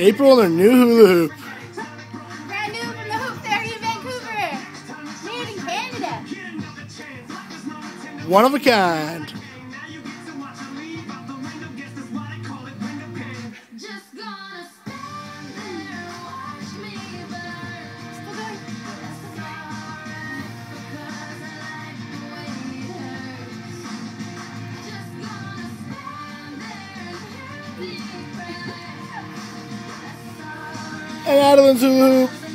April and her new hula hoop. Brand new from the Hoop Fairy in Vancouver. Made in Canada. One of a kind. Just gonna And Adeline's hula hoop.